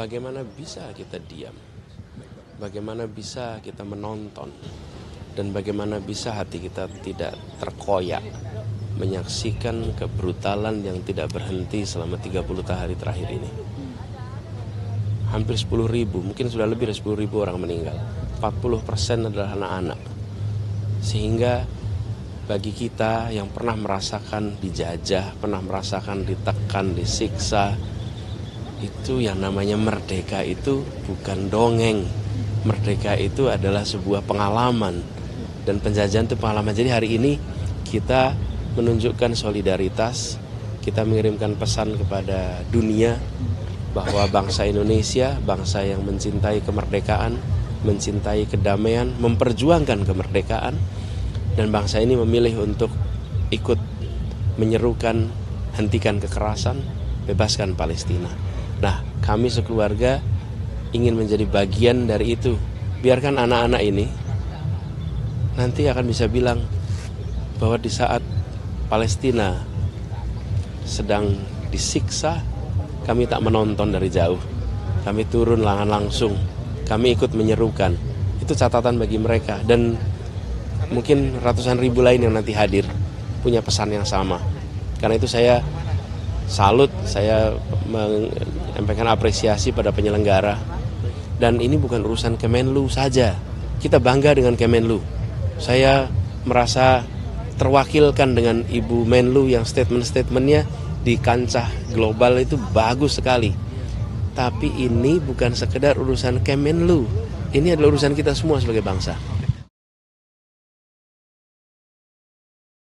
Bagaimana bisa kita diam? Bagaimana bisa kita menonton? Dan bagaimana bisa hati kita tidak terkoyak menyaksikan kebrutalan yang tidak berhenti selama 30 hari terakhir ini? Hampir 10 ribu, mungkin sudah lebih dari 10 ribu orang meninggal. 40 persen adalah anak-anak. Sehingga bagi kita yang pernah merasakan dijajah, pernah merasakan ditekan, disiksa, itu yang namanya merdeka itu bukan dongeng. Merdeka itu adalah sebuah pengalaman dan penjajahan itu pengalaman. Jadi hari ini kita menunjukkan solidaritas, kita mengirimkan pesan kepada dunia bahwa bangsa Indonesia, bangsa yang mencintai kemerdekaan, mencintai kedamaian, memperjuangkan kemerdekaan dan bangsa ini memilih untuk ikut menyerukan hentikan kekerasan, bebaskan Palestina. Nah, kami sekeluarga ingin menjadi bagian dari itu. Biarkan anak-anak ini nanti akan bisa bilang bahwa di saat Palestina sedang disiksa, kami tak menonton dari jauh. Kami turun langan langsung. Kami ikut menyerukan. Itu catatan bagi mereka dan mungkin ratusan ribu lain yang nanti hadir punya pesan yang sama. Karena itu saya salut, saya menyampaikan apresiasi pada penyelenggara. Dan ini bukan urusan Kemenlu saja. Kita bangga dengan Kemenlu. Saya merasa terwakilkan dengan Ibu Menlu yang statement-statementnya di kancah global itu bagus sekali. Tapi ini bukan sekedar urusan Kemenlu. Ini adalah urusan kita semua sebagai bangsa.